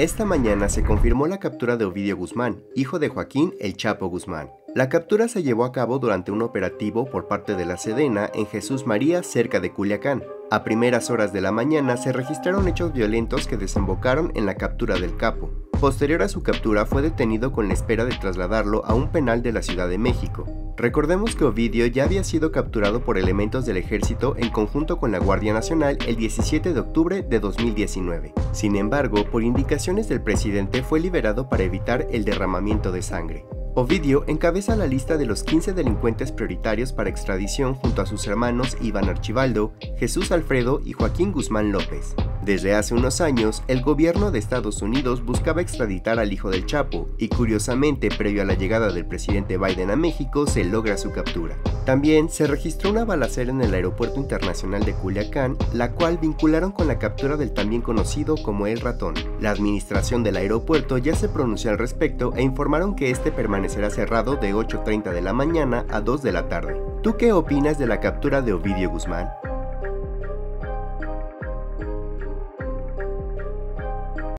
Esta mañana se confirmó la captura de Ovidio Guzmán, hijo de Joaquín El Chapo Guzmán. La captura se llevó a cabo durante un operativo por parte de la Sedena en Jesús María cerca de Culiacán. A primeras horas de la mañana se registraron hechos violentos que desembocaron en la captura del capo. Posterior a su captura fue detenido con la espera de trasladarlo a un penal de la Ciudad de México. Recordemos que Ovidio ya había sido capturado por elementos del ejército en conjunto con la Guardia Nacional el 17 de octubre de 2019. Sin embargo, por indicaciones del presidente fue liberado para evitar el derramamiento de sangre. Ovidio encabeza la lista de los 15 delincuentes prioritarios para extradición junto a sus hermanos Iván Archibaldo, Jesús Alfredo y Joaquín Guzmán López. Desde hace unos años, el gobierno de Estados Unidos buscaba extraditar al hijo del Chapo y curiosamente, previo a la llegada del presidente Biden a México, se logra su captura. También se registró una balacera en el Aeropuerto Internacional de Culiacán, la cual vincularon con la captura del también conocido como El Ratón. La administración del aeropuerto ya se pronunció al respecto e informaron que este permanecerá cerrado de 8.30 de la mañana a 2 de la tarde. ¿Tú qué opinas de la captura de Ovidio Guzmán?